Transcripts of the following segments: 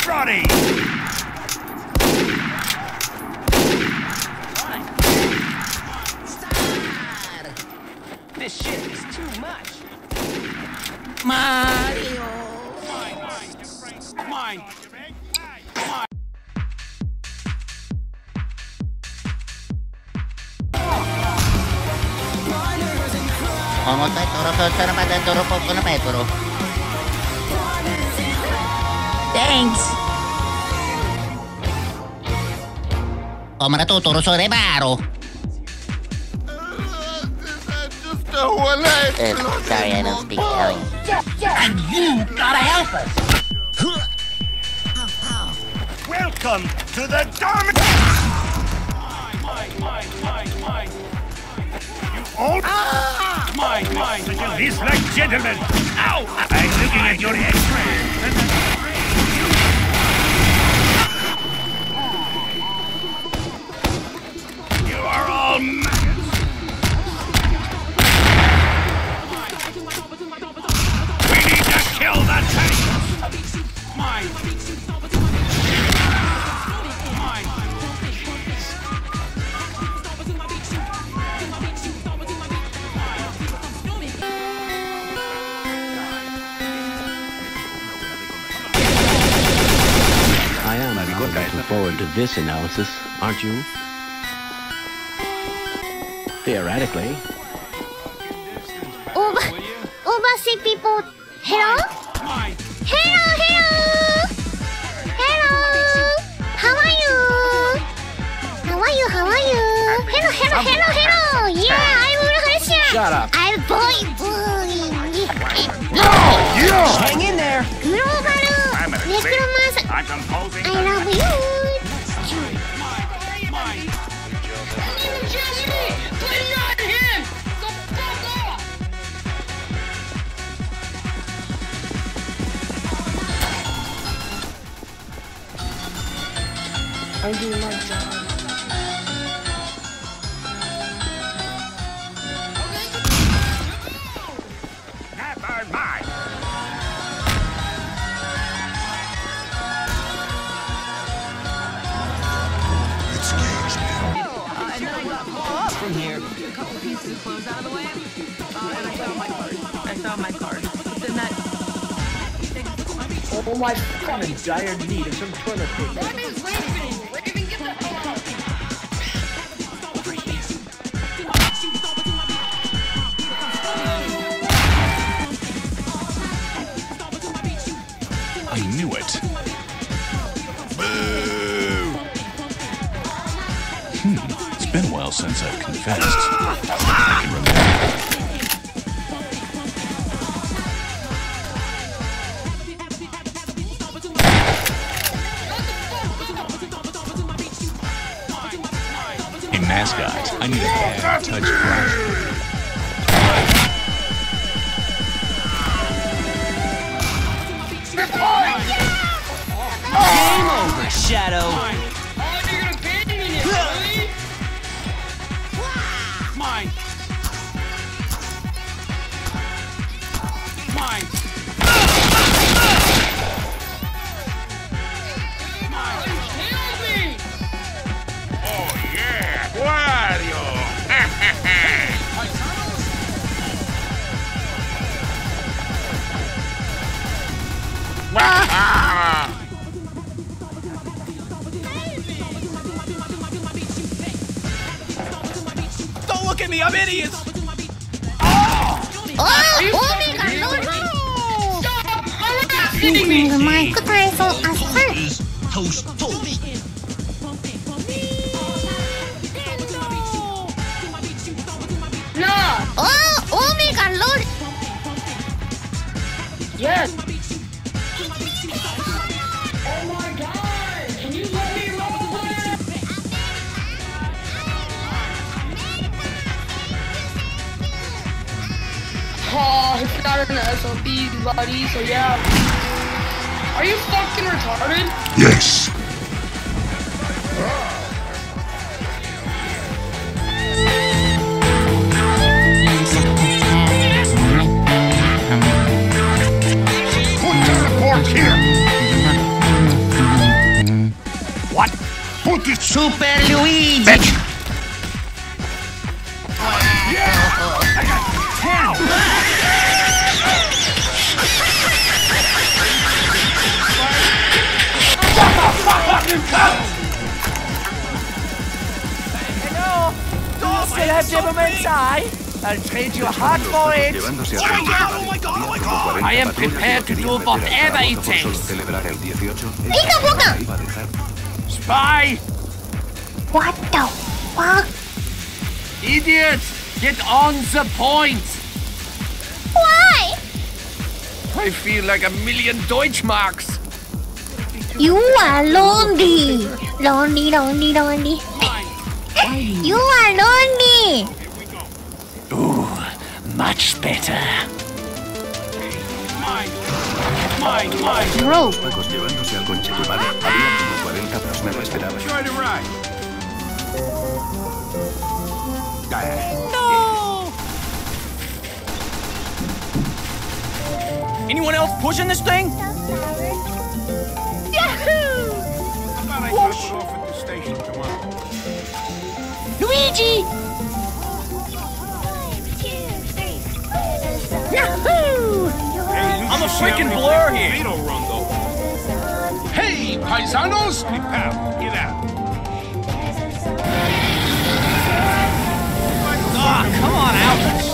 Get ready. This shit is too much. Mario. Mine, mine. Mine. Omotai toro toro pada toro poco na petro. Thanks. Omra to toro so rebaro. Uh, sorry, I don't speak Italian. And you gotta help us. Welcome to the. Mine, mine, mine. This like gentlemen. Ow! I'm looking at your X-ray. Forward to this analysis, aren't you? Theoretically. Over, overseas people. Hello? Hello, hello. Hello. How are you? How are you? How are you? Hello, hello, hello, hello. Yeah, I'm Russia. Shut up. I'm boy, boy. Hang in there. Global. I'm an Necromancer. I'm composing. I love you. Mine. Mine. You're me! But not him! Fuck off! I'm doing my job. Of out of the way. Uh, and I found my card. I found my card. Then that. Oh my, I'm in dire need of some toilet paper. What is Raven? Raven, get the hell out. I knew it. Boo! While since I've confessed. A mascot. I need a bad touch brush. Game over, Shadow. me. I'm idiots. Oh! Oh! Oh! Oh! Oh! Oh! Oh my goodness! Goodbye, so as SOP, buddy, so yeah. Are you fucking retarded? Yes. Put the Super Luigi! Bitch! Still have Gentleman side. I'll trade you hard for it. Llevándose a Conchetumare. I am prepared to do whatever it takes. celebrar el 18. Pica, pica. Iba a dejar. Spy! What the fuck? Idiot! Get on the point! Why? I feel like a million Deutschmarks. You are lonely. Lonely, lonely, lonely. you are lonely. Much better. Bro, Pacos llevándose al Conchetumare. Había como 40 más me lo esperaba. Try. Anyone else pushing this thing? Tomorrow? Luigi! Yahoo! I'm a freaking blur here. Run. Hey, paisanos! Hey pal, get out. Ah, come on out,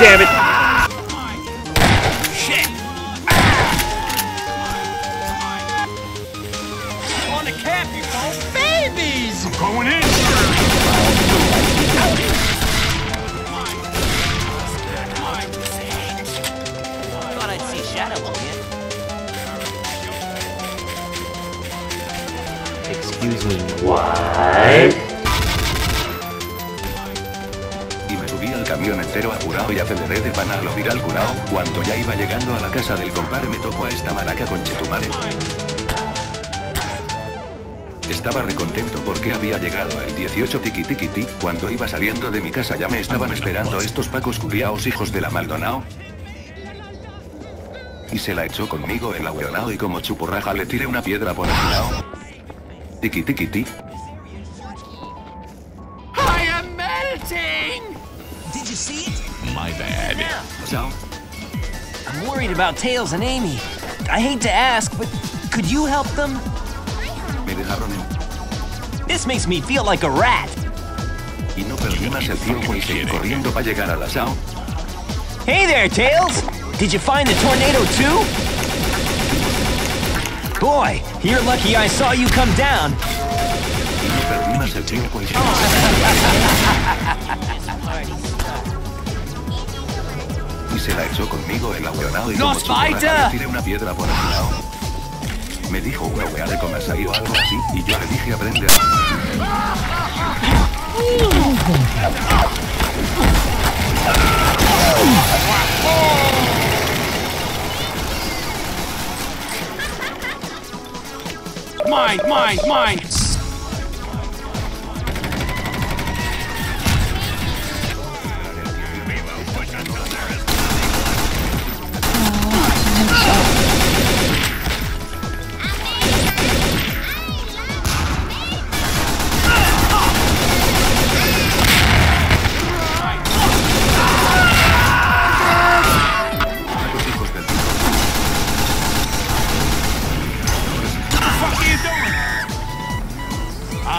damn it! Shit! On the cap, you folks. Babies! Going in. Thought I'd see Shadow again. Excuse me, what? Camión entero apurado y aceleré de pan a lo viral curao. Cuando ya iba llegando a la casa del compadre me tocó a esta maraca con Chetumare. Estaba recontento porque había llegado el 18 tiki tiki ti. Cuando iba saliendo de mi casa ya me estaban esperando estos pacos culiaos hijos de la Maldonao. Y se la echó conmigo el abuelonao y como chupurraja le tiré una piedra por el lado. Tiki tiki ti. Worried about Tails and Amy. I hate to ask, but could you help them? This makes me feel like a rat. y no perdí más el tiempo y seguí corriendo para llegar a la SAO. Hey there, Tails! Did you find the tornado too? Boy, you're lucky I saw you come down. Y se la echó conmigo el abuelonao y ¡No, como Spider! le tiré una piedra por el lado. Me dijo una wea de comasai o algo así y yo le dije aprende a... Mine, mine, mine.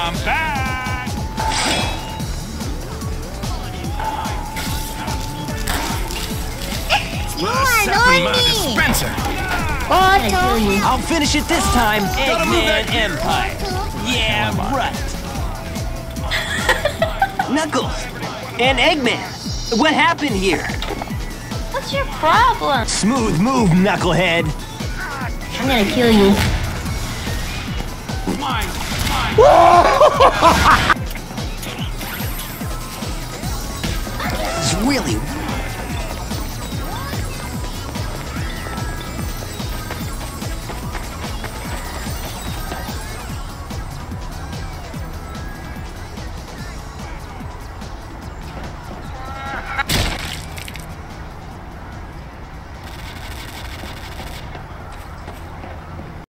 I'm back. You are lonely. Spencer. Oh, Otto. I'll finish it this time. Eggman Empire. Yeah, right. Knuckles and Eggman. What happened here? What's your problem? Smooth move, Knucklehead. I'm gonna kill you. Mine, mine. It's really